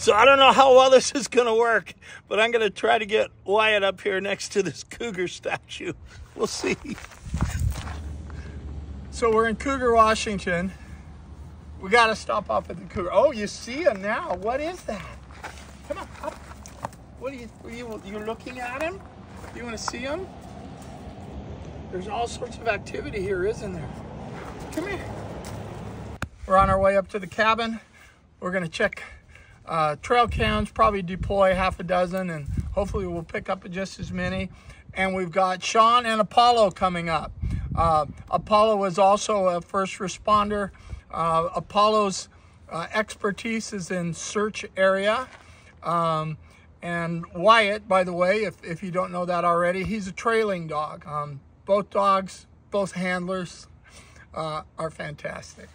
So I don't know how well this is going to work, but I'm going to try to get Wyatt up here next to this cougar statue. We'll see. So we're in Cougar, Washington. We got to stop off at the cougar. Oh, you see him now. What is that? Come on, up. What are you, are you, you looking at him? You want to see him? There's all sorts of activity here, isn't there? Come here. We're on our way up to the cabin. We're going to check uh, trail cams, probably deploy half a dozen, and hopefully we'll pick up just as many. And we've got Sean and Apollo coming up. Uh, Apollo is also a first responder. Uh, Apollo's uh, expertise is in search area. Um, and Wyatt, by the way, if, if you don't know that already, he's a trailing dog. Um, both dogs, both handlers uh, are fantastic.